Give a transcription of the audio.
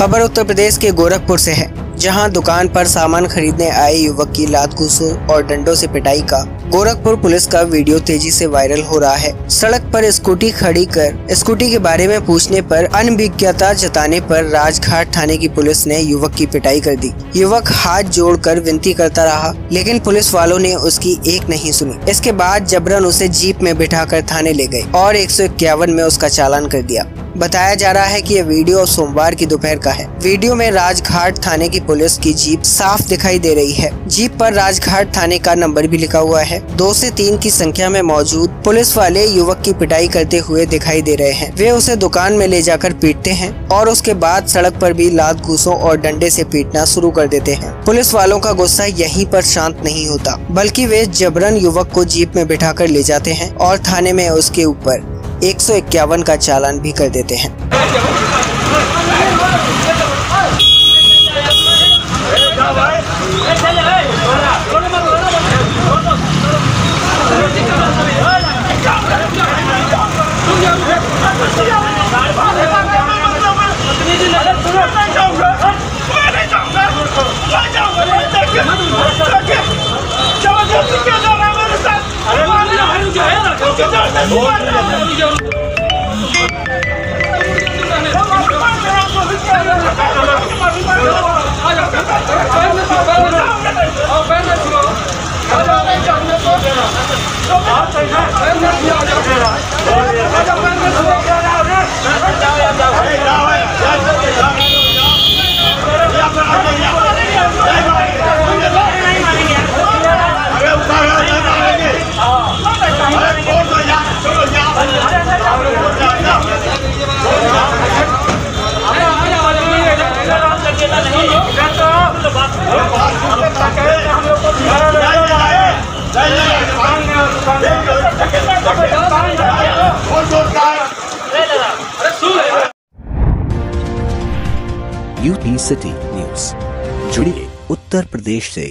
खबर उत्तर प्रदेश के गोरखपुर से है, जहाँ दुकान पर सामान खरीदने आए युवक की लात घूसों और डंडों से पिटाई का गोरखपुर पुलिस का वीडियो तेज़ी से वायरल हो रहा है। सड़क पर स्कूटी खड़ी कर, स्कूटी के बारे में पूछने पर अनभिज्ञता जताने पर राजघाट थाने की पुलिस ने युवक की पिटाई कर दी। युवक हाथ जोड़कर विनती करता रहा, लेकिन पुलिस वालों ने उसकी एक नहीं सुनी। इसके बाद जबरन उसे जीप में बिठाकर थाने ले गए और एक सौ इक्यावन में उसका चालान कर दिया। बताया जा रहा है कि यह वीडियो सोमवार की दोपहर का है। वीडियो में राजघाट थाने की पुलिस की जीप साफ़ दिखाई दे रही है। जीप पर राजघाट थाने का नंबर भी लिखा हुआ है। दो से तीन की संख्या में मौजूद पुलिस वाले युवक की पिटाई करते हुए दिखाई दे रहे हैं। वे उसे दुकान में ले जाकर पीटते हैं और उसके बाद सड़क पर भी लात, घूसों और डंडे से पीटना शुरू कर देते हैं। पुलिस वालों का गुस्सा यहीं पर शांत नहीं होता, बल्कि वे जबरन युवक को जीप में बिठाकर ले जाते हैं और थाने में उसके ऊपर एक सौ इक्यावन का चालान भी कर देते हैं। ¡Ay, ay, ay! UP city news. जुड़िए उत्तर प्रदेश से